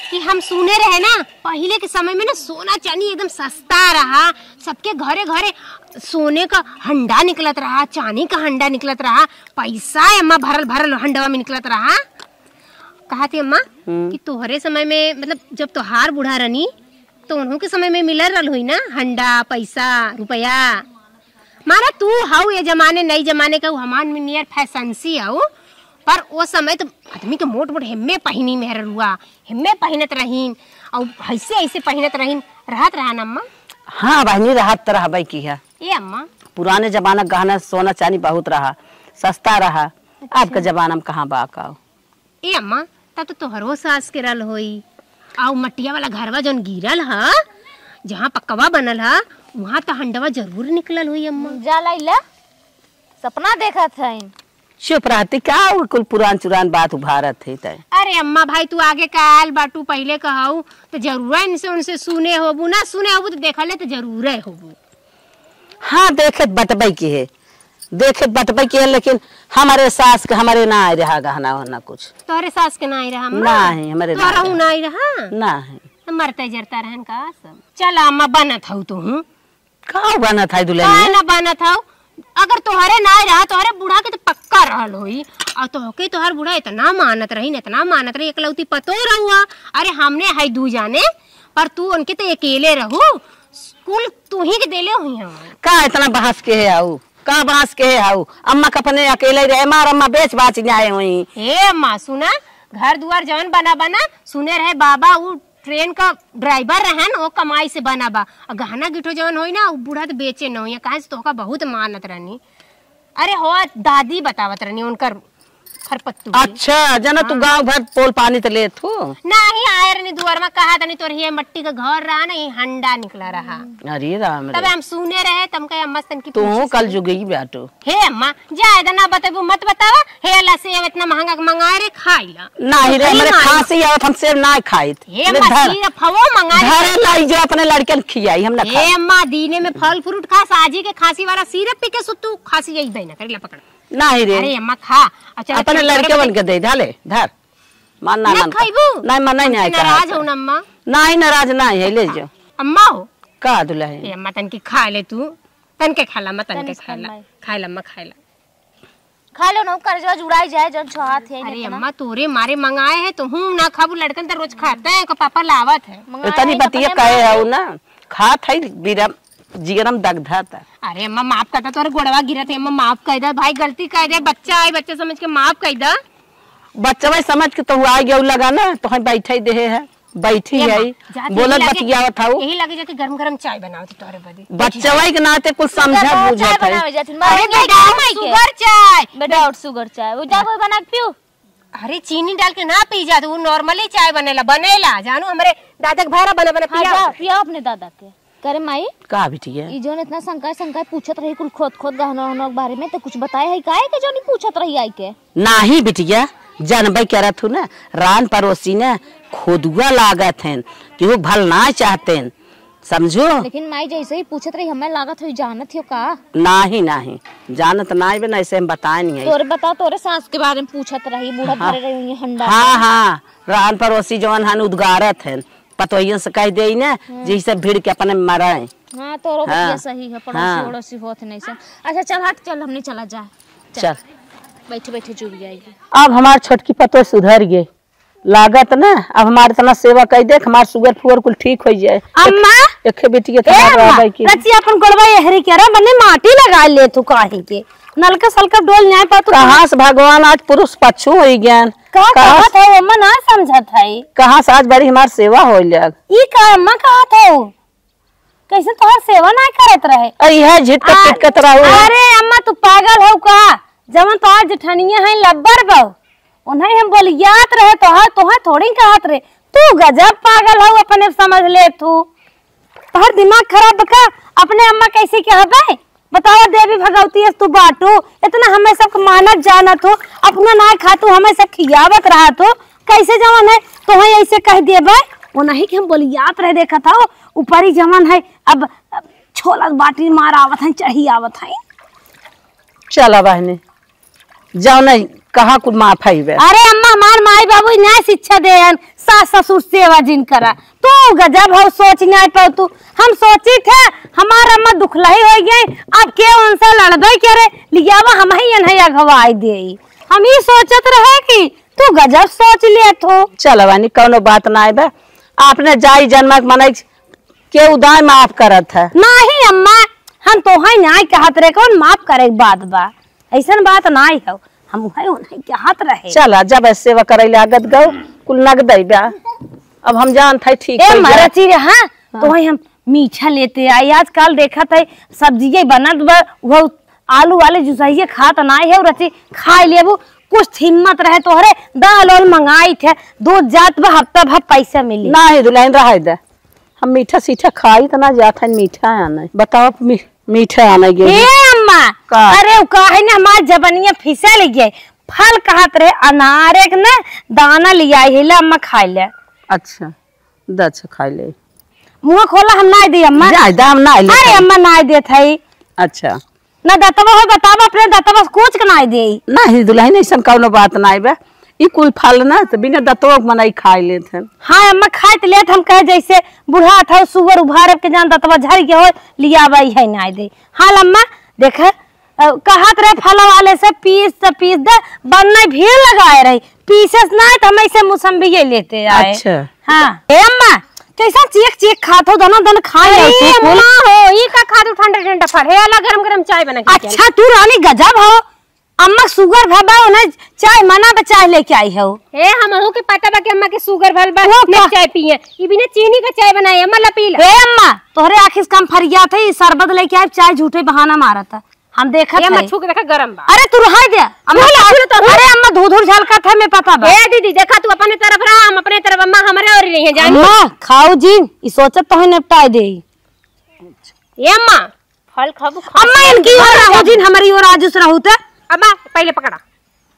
कि हम सुने रहे ना पहले के समय में ना सोना चांदी एकदम सस्ता रहा। सबके घरे घरे सोने का हंडा निकलत रहा चांदी का हंडा निकलत रहा पैसा अम्मा भरल भरल हंडवा में निकलत रहा। कहा थी अम्मा कि तोहरे समय में मतलब जब तोहार बूढ़ा रनी तो उन्हों के समय में मिलल रहल हुई ना हंडा पैसा रुपया। मारा तू हाउ ये जमाने नई जमाने का हमान में नियर फैशनसी हाउ। पर वो समय तो आदमी के मोट मोट हिम्मे पहिनी मेहर रुआ हिम्मे पहिनत रहीन और ऐसे ऐसे पहिनत रहीन रहत रहा ना अम्मा? हाँ बहनी राहत तो रहबै की है। ये अम्मा? पुराने जमाना गहना सोना चांदी बहुत रहा सस्ता रहा। अब के जमाना में कहाँ बा का ए अम्मा तब तो तोहरो सास के रल होई। आउ मटिया वाला घरवा जौन गिरल ह जहाँ पक्कवा बनल ह वहाँ तो हंडवा ज़रूर निकलल हुई अम्मा। जा लैला सपना देखत है चुप रहती क्या कुल पुरान चुरान बात उभारत है तय? अरे अम्मा भाई तू आगे का आयल बाटू पहले कहू तो ज़रूर है इनसे उनसे सुने होबू ना सुने होबू तो देखले तो ज़रूर है होबू। हाँ देखे बटबई के है। देखे बटबई के है लेकिन हमारे सास के हमारे ना आए रहा गहना वहना कुछ। तोहरे सास के ना आई रहा अम्मा? नहीं हमारे ना आए हूँ ना आई रहा? रहा। नहीं मरते जरता रहन का सब। चल अम्मा बनत हूँ तू हूँ? का बना था दुल्हन ना बनत हूँ अगर तोहरे ना रहा तोहरे बूढ़ा के तो पक्का रहल होई। और तोहके तोहर बूढ़ा इतना मानत रही इतना मानत रही एकलौती पतो ही रहुआ। अरे हमने है दू जाने पर तू उनके तो अकेले रहू। स्कूल तू ही के देले हुई हम का इतना बहस के है आऊ का बहस के है आऊ अम्मा का अपने अकेले रहे मार अम्मा बेच बाच जाए हुई। हे अम्मा सुना? घर दुआर जवन बना बना सुने रहे बाबा वो ट्रेन का ड्राइवर रहन वो कमाई से बना बा और गहना गिठो जवन हो ना बूढ़ा तो बेचे न हो कहा तोहका बहुत मानत रहनी। अरे हो, दादी बतावत रहनी, उनकर खरपत्तू अच्छा जना तू गाँव भर पोल पानी तो ले तू नहीं आए रहनी दुआर में कहा तनी तोर ये मट्टी का घर रहा ना ये हंडा निकला रहा। अरे राम तब हम सुने रहे तम अम्मा तन की तू कल जुगी बेटू हे अम्मा जायदा ना बतेबू मत बतावा हे अल्लाह से इतना महँगा के मंगाए रे खाइला नहीं रे सही मेरे मानी। खांसी आवत हम सेब ना खाई हे अम्मा सिर्फ़ हवो मंगाए घरे लाई जो अपने लड़कन खियाई हम ना हे अम्मा दीने में फल फ्रूट खा साजी के खांसी वाला सिरप पी के सुतू खांसी यही बहना करेला पकड़। नहीं रे. अरे अम्मा खा. अच्छा अपने लड़के बन के दे धाले धर. मान ना ना ना खाइबू नहीं मन नहीं आए नाराज़ हो ना अम्मा नहीं नाराज़ नहीं है ले जो. अम्मा हो. का हे? अम्मा तन की खा ले तू. तन के खा ला अम्मा तन के तनिक खा ला खा खा अम्मा खा खा लो ना कर्जवा जुड़ाई जाए जन छहात है अरे अम्मा तोरे मारे मंगाए है तो हूँ ना खाबू लड़कन तो रोज खाते हैं का पापा लावत है? इतनी बतिया कहे हो ना खात है बीरा जिगरम दग्धा था अरे अम्मा माफ़ करता तोरे गोड़वा गिरत है अम्मा माफ़ कर दे। भाई गलती कर दे बच्चा है बच्चे समझ के माफ़ कर दे। बच्चा भाई समझ के तो हुआ आ गया लगा ना तो हम बैठे ही दे है। बैठी है बोलत बतियावत था यही लगे जाके गरम गरम चाय बनाओ थी तोरे बदी। बच्चा भाई के नाते कुछ समझा बुझत है बनावे जाती अरे बेटा शुगर चाय। बेटा और शुगर चाय। वो जा कोई बना के पियो अरे चीनी डाल के ना पी जा वो नॉर्मली चाय बनेला बनेला। जानू हमारे दादा के भारा बना बना हाँ पिया। पिया अपने दादा के। करे माई? का बिटिया ई जोन इतना शंका शंका पूछत रही कुल खोद खोद गहना वहना के बारे में तो कुछ बताए है? काहे के जोनी पूछत रही आई के? नाही बिटिया जानबे करत हूँ ना रान पड़ोसी ने खोदुआ लागत हैं कि वो भल ना चाहते हैं समझो? लेकिन माई जैसे ही पूछत रही हमें लागत हुई जानत हो का नाही नाही। जानत नाही बे ऐसे हम बताए नहीं तोरे बता तोरे सास के बारे में पूछत रही बूढ़ा भरे रही हंडा। हाँ हाँ। रान पड़ोसी जवन हन उद्गारत हैं। पतोहियन से कह दे ना जैसे भीड़ के अपने मराए हाँ। तोरो हाँ। सही है पड़ोसी हाँ। पड़ोसी होत नहीं से। अच्छा चल हट चल हमने चला जा। चल। बैठे बैठे चुप जाएगी अब हमार छोटकी पतो सुधर गए। लागत ना अब हमारे तना सेवा कर देख हमार शुगर फुगर कुल ठीक हो जाए। अम्मा! एक बेटी के की। रची अपन गोड़वा एहरी के रे बने माटी लगा ले तू काहे के? नलका सलका डोल न्याय पा तू। कहाँ से भगवान आज पुरुष पक्षु हो ज्ञान का कहाँ है अम्मा ना समझत है कहाँ बड़ी हमार सेवा हो ई का अम्मा कहत है कैसे तोहर सेवा ना करत रहे? अरे यह झिटकत आ- पिटकत रहू। अरे अम्मा तू पागल हो का? जवन तोहर जेठनिया है लब्बर बहु उन्हें हम बोलियात रहे तोहर तोहर थोड़ी कहत रहे। तू गजब पागल हो अपने समझ ले तू। तोहर दिमाग खराब का? अपने अम्मा कैसे कहबे? बताओ, देवी भगवती तू बाटू। इतना हमें सब मानत जानत हो। अपना ना खातू, हमें सब खियावत रहा तो कैसे जवान है? तो ऐसे कह देबे। वो नहीं कि हम बोलियात रहे देखा था ऊपर ही जवान है, अब अब छोला बाटी मार आवत है, चढ़ी आवत है। चला बहने। जाओ नहीं। कहाँ कुल माफ़ है अरे अम्मा हमार माई बाबू न्याय शिक्षा देन सास ससुर सेवा जिन करा। तू गजब हो सोच न्याय पाओ तू। हम सोची थे हमारा अम्मा दुखलाई हो गई। अब के उनसे लड़बे करे? लियावा हम ही अनहैया घवाई दे हम ही सोचत रहे कि तू गजब सोच ले तो। चल बहनी कौनो बात ना है बे आपने जाई जन्मक मनाई के उदाय माफ़ करत है? नहीं अम्मा हम तो है न्याय कहत रहे कौन माफ़ करे बात बा। ऐसन बात नहीं हो। हम है उन्हें कहत रहे? चला जब ऐसे सेवा करे लागत गौ। कुल नगद बा। अब हम जान थे ठीक ए हो रे हाँ? तो है हम मीठा लेते आई आजकल देखा था सब्ज़ी बनत बा वो आलू वाले जुसाइए खात नाई है रची खाई लेबू। कुछ हिम्मत रहे तोहरे दाल वाल मंगाई थे। दूध जात बा हफ़्ता भर पैसा मिली। ना ही दुल्हन रह दे। हम मीठा सीठा खाई तो ना जात है मीठा आना। बताओ मीठा आना हे गे अम्मा का? अरे काहे ना हमार जबनिया फिसल गए। फल कहत रहे अनार एक ना दाना लिया हिला अम्मा खाई ले। अच्छा दच खा ले। मुँह खोला हम ना दी अम्मा। जाए दाम ना ले अरे अम्मा ना देत है अच्छा। ना दतवा हो बतावा अपने दतवा कुछ ना दे नहीं दुल्हन ऐसा कौनो बात ना बा। ई कुल फल ना तो बिना दतवा मनाई खाई लेते हैं हाँ अम्मा खाए तो लेत हम कहे जैसे बूढ़ा था सुगर उभार के जान दतवा झड़ के हो लिया बाई है ना दे। हाँ अम्मा देख कहत रहे फल वाले से पीस से पीस दे बनने भीड़ लगाए रही। पीसेस ना तो हम ऐसे मौसम्बी ये लेते आए। अच्छा। हाँ। ए अम्मा कैसा चेक चेक खात दोनों दोनों खाए अम्मा हो ई का खा दो ठंडा ठंडा फल हे अलग गरम गरम चाय बना के अच्छा तू रानी गजब हो। अम्मा शुगर भबा उन्हें चाय मना पे चाय लेके आई हो हे हमहू के पता बा कि अम्मा के शुगर भल बा ने चाय पिए। ई बिना चीनी का चाय बनाई अम्मा ला पी ला। ए अम्मा तोहरे आखिर कम फरिया थे ई शरबत लेके आए चाय झूठे बहाना मारा था हम देखा ये अम्मा छू के देखा गरम बा। अरे तू रहा दे। अम्मा अरे अम्मा धू धूर झलका था मैं पता बा। ए दीदी देखा तू अपने तरफ़ रहा हम अपने तरफ़ अम्मा हमारे और ही नहीं है जान। अम्मा खाओ जी ई सोचत तो है निपटाए दे। ये अम्मा फल खाबू अम्मा इनकी और रहू जी हमारी और आजुस रहू थे अम्मा पहले पकड़ा।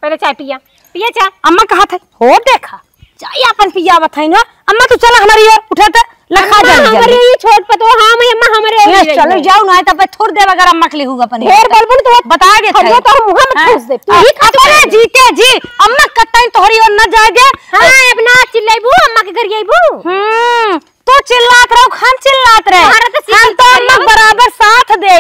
पहले चाय पिया। पिया चाय? अम्मा कहा था? हो देखा। चाय अपन पिया बताई ना अम्मा तू चला हमारी ओर उठाते लखा अम्मा, जा हमारे ये छोट पतो हाँ मैं अम्मा हमारे ही रही चलो जाओ ना तब थोड़ी देर अगर अम्मा के लिए होगा अपने। ढेर बोल बोल तो बता दे हम तो मुँह में ठूस दे। तू ही। खा तो जीते जी। अम्मा कत्ता तोहरी और न जाए दे। हाँ अपना चिल्लाइबू अम्मा के घर आइबू। हम्म तो चिल्लात रहो खान चिल्लात रहे तुम्हारा तो सीधी हम तो अम्मा चिल्लाओ। बराबर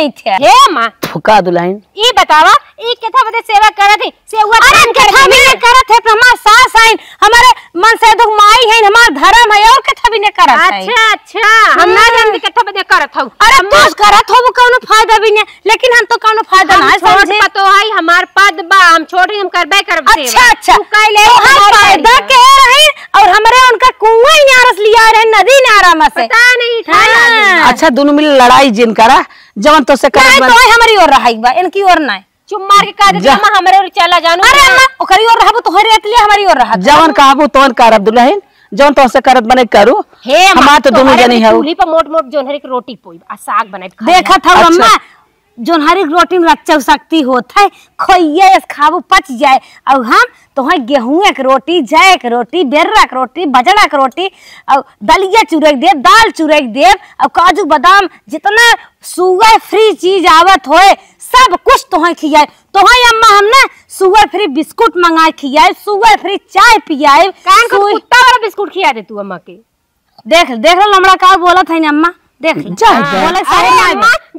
दे थे। हे अम्मा फुका दुल्हन ई बतावा ई केथा बदे सेवा करत है सेवा अरे कथा भी नहीं करत है तो हमार सास आइन हमारे मन से दुख माई है हमार धर्म है और कथा भी नहीं करत है अच्छा अच्छा। हम ना जानते केथा बदे करत हूँ अरे तू करत हो कोनो फ़ायदा भी नहीं लेकिन हम तो कोनो फ़ायदा ना समझे। पतो है हमार पद बा हम छोटी हम करबे करब अच्छा अच्छा। तू कैले तो हम हमार फ़ायदा के रहे और हमरे उनका कुआँ ही नारस लिया रहे नदी नारा में से। पता नहीं था हाँ। अच्छा दोनों मिल लड़ाई जिन करा जवन तो से करत बा तो हमरी ओर रहई बा इनकी ओर ना चुप मार के कह दे जा। अम्मा हमरे और चला जानू। अरे अम्मा। ओकरी ओर रहबो तो हरे हमरी हमारी ओर रहा। जवन तोन कर करब दुल्हन जवन तो से करत बने करू। हे हम हमार तो दोनों जनी भी है। चूल्ही पर मोट मोट जोनरी के रोटी पोई आ साग बनाई देखत था अच्छा। अम्मा। जोन हरी रोटी में रच्चा शक्ति होत है खोइए खाबू पच जाए। और हम तो है गेहूँ एक रोटी जय के रोटी बेर्रा के रोटी बजरा के रोटी और दलिया चुरक दे दाल चुरक दे और काजू बादाम जितना सुगर फ्री चीज़ आवत होए सब कुछ तो है खियाए। तो है अम्मा हमने सुगर फ्री बिस्कुट मंगाए खियाए सुगर फ्री चाय पियाए कान को कुत्ता वाला बिस्कुट खिया दे तू अम्मा के। देख देख लो लमड़ा का बोला था अम्मा? देख। जा, हाँ, जा। बोले सारे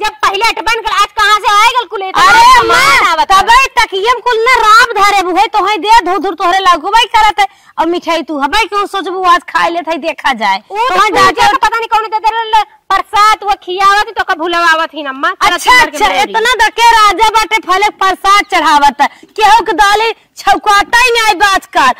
जब पहले अटबन कर आज कहाँ से आएगा कुल? अरे सामान अम्मा आवत तबे तकियम कुल न राब धरे बुहे तो है दे धो धुर तोहरे लागू भाई करत है। और मिठाई तू हबाई क्यों सोचबू आज खाए ले थाई देखा जाए। तो तो है जाके जाके पता नहीं कौन दे दे प्रसाद वो खियावत तो का भुलवावत ही अम्मा तरह अच्छा अच्छा इतना दके राजा बाटे फले प्रसाद चढ़ावत है। केहू के दाली छौकाटा ही नहीं आई बाजकर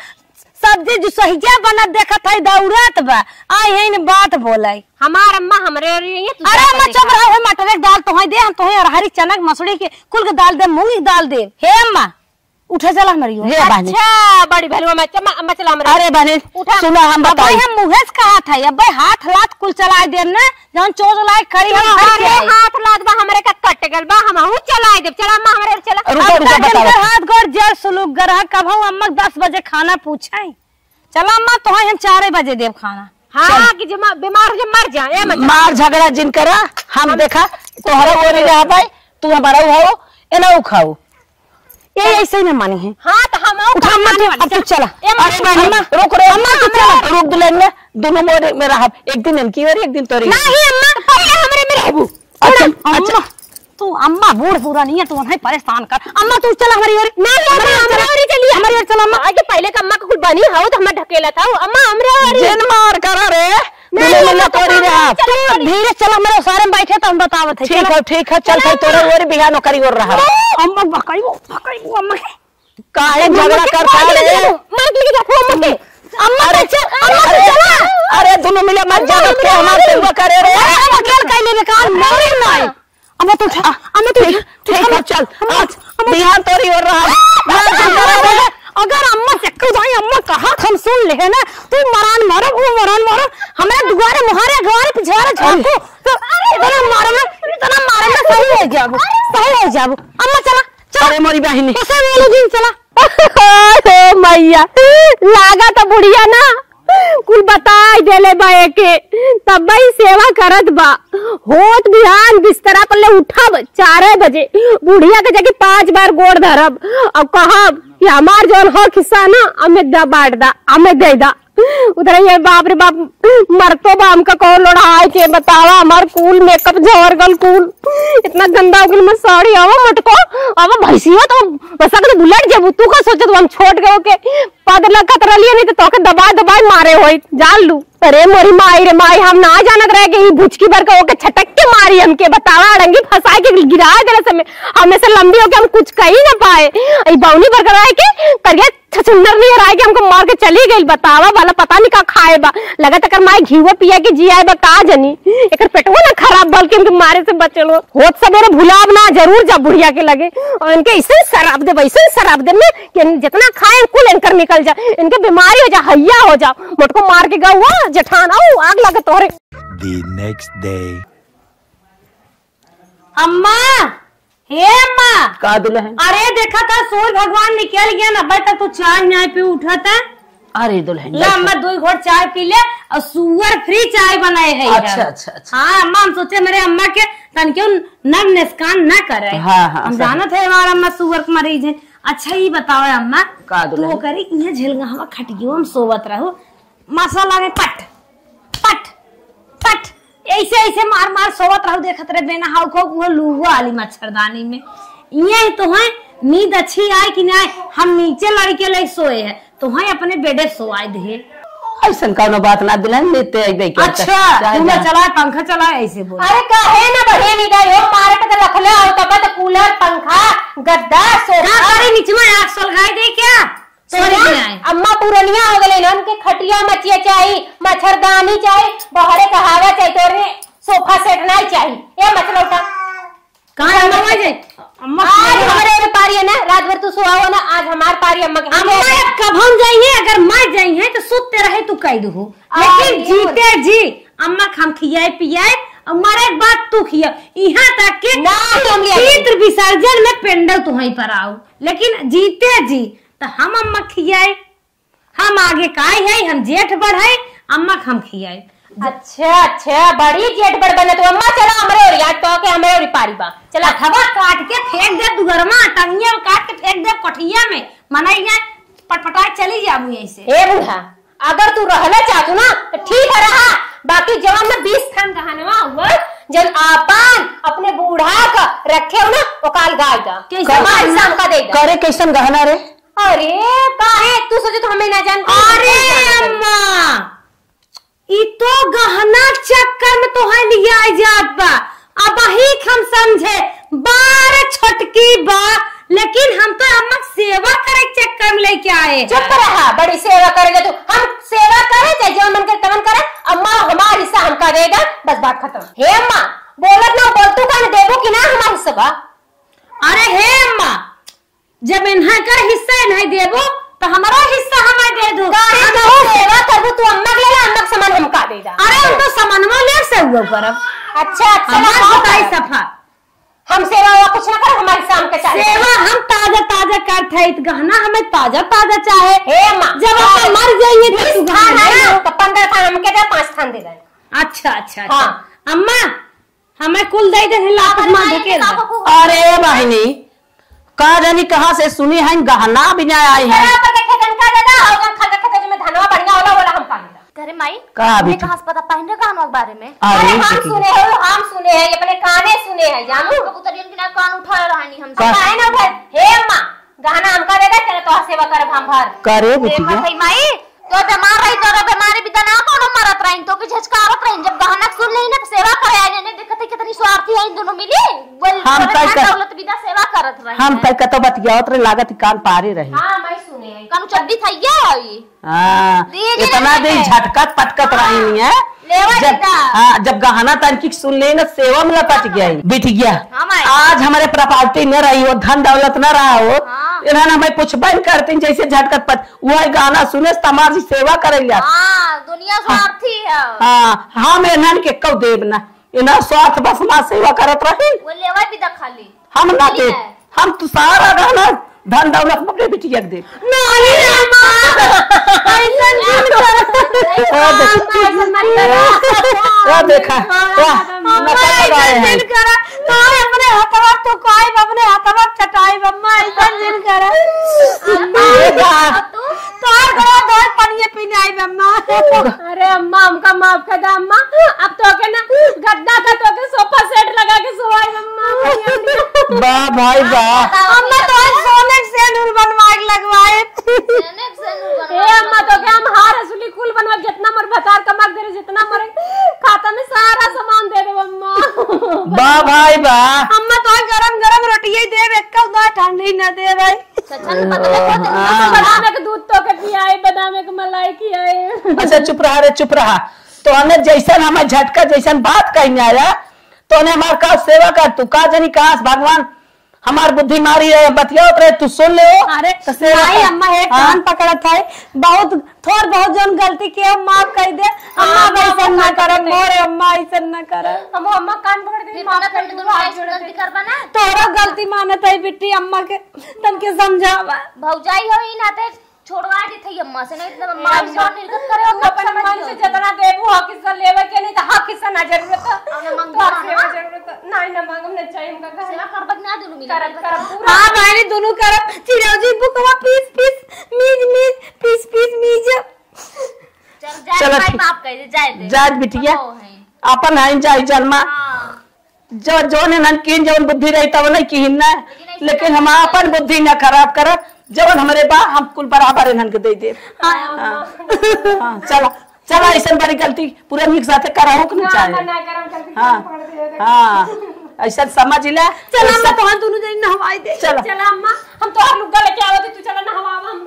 सब्ज़ी जो सहिया बना देखत है दौड़त बा आई है बात बोले हमार अम्मा हमरे और ये अरे अम्मा चुप रहो है मटर के दाल तो है दे हम तो है हरी चना मसूरी के कुल के दाल दे मूंग की दाल दे। हे अम्मा। उठे चला हमारी। हे। अच्छा बड़ी अम्मा अम्मा चला हमरे अरे बहनी उठा। सुनो हम बताई हम मुहेश कहा था अब भाई हाथ लात कुल चलाए दे ना जहाँ चोज लाए खड़ी हम अरे हाथ लाद बा हमरे का कट गल बा हमहू चलाए देब चला अम्मा हमरे चला। रुको रुको बताओ। हाथ गोर जर सुलूक गरह कब हम अम्मा दस बजे खाना पूछाई चलो अम्मा तो हम चार बजे देव खाना। हाँ कि जमा बीमार हो जा मर जा ए मत मार झगड़ा जिन करा हम देखा तोहरे ओरे रह भाई तू हमारा हो एना खाओ ये ऐसे ही ना मानी है। हाँ तो हम उठा अम्मा तू अब तू चला। अरे बहनी रुक रे अम्मा तू चला। रुक में दोनों मोरे में रहा एक दिन इनकी और एक दिन तोरी। नहीं अम्मा पहले हमरे में रहबू अच्छा अच्छा। तू अम्मा बूढ़ पूरा नहीं है तू हमें परेशान कर। अम्मा तू चला हमारी ओर। नहीं अम्मा हमरे और चलिए हमारी ओर चला अम्मा। आगे पहले का अम्मा को कुछ बनी हो तो हमें ढकेला था अम्मा हमरे और जिन मार करा रे। धीरे चला हमारे सारे में बैठे तो हम बतावत है ठीक है ठीक है चल भाई तोरे ओरे बिहान नौकरी और रहा। अम्मा भकाइबो भकाइबो अम्मा के। काहे झगड़ा करता रे मार के जाओ अम्मा के। अम्मा अरे तो चल अम्मा तो चला। अरे दोनों मिले मत जाओ के हमारे सेवा करे रे। अम्मा खेल कैले बेकार मोरे नहीं अम्मा तू अम्मा तू ठीक है चल बिहान तोरी और रहा। मार रे अगर अम्मा कहू जाई अम्मा कहा हम सुन ले है ना? तू मरान मारो वो मरान मारो। हमरा दुआरे मुहारे गवारे पिछवारे झाको। तो इतना मारो ना इतना मारो ना सही हो जाबो सही हो जाबो अम्मा चला चला। अरे मोरी बहनी। कैसे वाले दिन चला। ओ मैया लागा तो बुढ़िया ना। कुल बताई देले बा के तब भाई सेवा करत बा। होत बिहान बिस्तरा पर ले उठब चारे बजे। बुढ़िया के जाके पाँच बार गोड़ धरब। अब कहब कि हमार जौन हो खिस्सा ना हमें दा बांट दा हमें दे दा उधर ये बाप रे बाप मरतो बा हमका कौन लोड़ा आए के बतावा हमार कूल मेकअप ज़ोर गल कूल इतना गंदा उगल में साड़ी आवा मटको आवा भैंसिया तो बस अगर बुलेट जेबू तू का सोचत हम छोड़ गए के पद लगत रलिए नहीं तो तोके दबा दबाई मारे होई जान लू अरे मोरी माई रे माई, हम ना जानत रहे कि ई बुचकी भर के ओके छटक के मारी हमके। बतावा अड़ंगी फंसा के गिरा देले समय हमें से लंबी हो के हम कुछ कही ना पाए। ई बौनी भर कर के करिए छछुंदर नहीं हराए के हमको मार के चली गई। बतावा वाला पता नहीं का खाए बा। लगा तकर माई घीवा पिया के जियाए बा का जनी? एकर पेटवा ना खराब बल के इनके मारे से बचलो होत सवेरे भुलाब ना, ज़रूर जा बुढ़िया के लगे। और इनके ऐसे शराब दे वैसे शराब दे में कि जितना खाए कुल इनकर निकल जा। इनके बीमारी हो जा हैया हो जा। मुटको मार के गौ हुआ जेठान आओ आग लगे तोहरे। The next day. अम्मा हे अम्मा। का दुल्हन अरे देखा था सूर्य भगवान निकल गया ना बेटा तू चाय न्याय पे उठा था। अरे दुल्हन ला अम्मा दो घोट चाय पी ले और सुअर फ्री चाय बनाए है। अच्छा अच्छा अच्छा। हाँ अम्मा हम सोचे मेरे अम्मा के तन क्यों नव निस्कान न करे। हाँ, हाँ, हम। जानत है हमारा अम्मा सुअर के मरीज़ है। अच्छा ये बताओ अम्मा का तू? करी इहाँ झेलगा हम खटियो हम सोवत रहो। मसाला में पट पट पट। ऐसे ऐसे मार मार सोवत रहो देखत रहे बेना हाउ खो वो लूहो आली मच्छरदानी में। ये तो है नींद अच्छी आए कि ना आए? हम नीचे लड़के ले सोए है तो है अपने बेडे सोआए दे ऐसा कौनो बात ना दुल्हन लेते अइबे के अच्छा कूलर चलाए पंखा चलाए ऐसे बोल। अरे काहे ना बढ़िया नहीं गई हो मारे पे तो रखले और तब तो कूलर पंखा गद्दा सोफा। करे नीचे में आग सलगाई दे क्या? अम्मा पुरनिया हो गए ना उनके खटिया मचिया चाहिए मच्छरदानी चाहिए बहरे कहावा चाहिए तोरे सोफा सेट नहीं चाहिए। ये मतलब उठा कहाँ अम्मा जाए अम्मा आज हमारे में पारी है ना रात भर तू सोआ ना आज हमार पारी अम्मा के अम्मा अब कब हम जाइए अगर मर जाइए तो सुते रहे तू कह दू। लेकिन जीते जी। अम्मा हम खियाए पियाए और मरे के बाद तू खिया। यहाँ तक के विसर्जन में पेंडल तुम्हारी पर आओ। लेकिन जीते जी तो हम अम्मा खियाए। हम आगे काय है हम जेठ बढ़ाए अम्मा हम खियाए। अच्छा अच्छा बड़ी जेट बड़ बने तो अम्मा चला हमरे और याद तो के हमरे और पारी बा। चला। हवा काट के फेंक दे दुगरमा टंगिया में काट के फेंक दे कठिया में मनाइया पटपटा चली जाऊ ऐसे हे बूढ़ा अगर तू रहना चाहतू ना तो ठीक है रहा। बाकी जवान में बीस थान कहानवा हुआ जन आपन अपने बूढ़ा का रखे हो ना वो काल गाय दा कैसे करे कैसन गहना रे? अरे काहे तू सोचे तो हमें ना जानती अरे अम्मा! ई तो गहना चक्कर में तो है लिया जात बा। अब ही हम समझे बार छोटकी बा लेकिन हम तो अम्मा सेवा करे चक्कर में लेके आए। चुप रहा बड़ी सेवा करेगा तू। हम सेवा करे चाहे जो मन करे तमन करे अम्मा हमारा हिस्सा हमका देगा। बस बात खत्म। हे अम्मा बोलत ना बोल तू कहने देबो कि ना हमारा हिस्सा बा? अरे हे अम्मा जब इन्हा कर हिस्सा नहीं देबो तो हमारा हिस्सा हमें दे दो। काहे सेवा करबो तू अम्मा के लेला अम्मा के सामान हमका दे दा अरे उनको सामानवा ले से हुआ पर अब। अच्छा अच्छा हमार बताई सफ़ा। हम सेवा हुआ कुछ ना कर हमारे शाम के चाहिए सेवा हम ताज़ा ताज़ा करते हैं, तो गहना हमें ताज़ा ताज़ा चाहे। हे अम्मा जब हम मर जाएँगे तो तू थान है तो पंद्रह थान हमके दे पाँच थान दे दे अच्छा अच्छा अच्छा। हाँ। अम्मा हमें कुल दे दे लाख माँ ढकेल दे। अरे बहिनी का जानी कहाँ से सुनी है? गहना भी नहीं आई है। अरे माई? से पता पहन रहे कहाँ के बारे में? अरे हम सुने हैं हम सुने हैं ये अपने काने सुने हैं जानू। कबूतरियन के ना कान उठाए रहनी हम का- काहे ना हे अम्मा गहना हमका दे दे तेरे तो सेवा करब हम भर करे माई तो बीमार रही तो बीमारी भी ना कोनो मरत रही तो कि झचकारत रही जब गहना सुन नहीं ना तो सेवा करे आने ने देखत है कितनी स्वार्थी है इन दोनों मिली। बोल हम तय धन कर- दौलत बिना सेवा करत रही हम तो बतियावत रहे लागत कान पारे रही। हाँ मैं सुने। हैं कानू चड्डी थैया आई। हाँ इतना ना बेटे। झटकत पटकत रही है। लेवा जब बेटा। हाँ जब गहना तनकी सुन लेंगे सेवा में लपट गया बिठ गया। हाँ। आज हमारे प्रॉपर्टी न रही हो धन दौलत न रहा हो। हाँ। इन्होंने हमें पूछबा ही करते जैसे झटकत पर। वही गाना सुने से हमारी सेवा करेंगे हाँ दुनिया स्वार्थी है। हाँ हम इन्हन के कौ देव ना। इन्हें स्वार्थ बस माँ सेवा करत रही। वो लेवा भी दखा ली हम ना दे। हम तो सारा गहना धन दौलत अपने बिटिया के दे। देखा। वाह, नकल लगाए हैं। करा। तो अपने हथवा तो कोई अपने हथवा चटाई बम्मा ऐसा दिन करा। तोर करा दो पानी पीने आई बम्मा अरे अम्मा हमका माफ़ कर दे अम्मा। अब तो के ना गद्दा का तो के सोफा सेट लगा के सोवाई अम्मा। वाह भाई वाह अम्मा तो सोने से नूर बनवाए लगवाए। ए अम्मा तो के हम हार असली कुल बनवा जितना मर भतार कमा दे जितना मरे। खाता में सारा सामान दे दे अम्मा वाह भाई बा अम्मा तो गरम गरम रोटी ही दे एक दो ठंडी ना दे भाई बादाम के दूध तो के पियाए बादाम के मलाई खियाए अच्छा चुप रहा रे चुप रहा तो हमें जैसन हमें झटका जैसन बात कहीं आया तो हमें हमारे का सेवा कर तू का जनी कहा भगवान हमार बुद्धि मारी है बतिया रहे तू सुन ले अरे तो कर। अम्मा एक हाँ। कान पकड़ा है। बहुत थोड़ बहुत जन गलती के हम माफ़ कर दे। अम्मा ऐसा ना कर मोरे अम्मा ऐसा ना करे। हम अम्मा कान पकड़ के माफ़ कर दे हाथ जोड़ के तोरा गलती मानत है बिट्टी अम्मा के तनके समझावा। भौजाई हो ही नाते छोड़वा दी थी अम्मा से नहीं तो अम्मा से निर्गत करे तू अपन मन से जितना देबू हक हिस्सा लेवे के नहीं तो हक हिस्सा ना ज़रूरत है। हमने मांग तो हक ज़रूरत है। नहीं ना मांगम नहीं चाहिए हमका कहना सेवा करबक ना दुनु मिले करब करब पूरा। हाँ बहनी दोनों कर चिरौजी बुकवा पीस पीस मीज मीज पीस पीस मीज चल जाए चलो भाई ठीक। माफ़ दे जाए दे। जाज बिटिया हैं। अपन है जाई जन्मा हाँ। जो जो ने नन किन जवन बुद्धि रही तब नहीं किन ना। लेकिन हम अपन बुद्धि न खराब करब। जवन हमारे बा हम कुल बराबर इन्हन के दे दे हाँ चला चला ऐसा बड़ी गलती पूरा मिक्स आते कराओ कि ना चाहे। हाँ हाँ ऐसा समझ ले। चला अम्मा तो दोनों जन नहवाई दे। चला। चला अम्मा हम तो और लुग्गा लेके आवत तू चला नहवावा। हम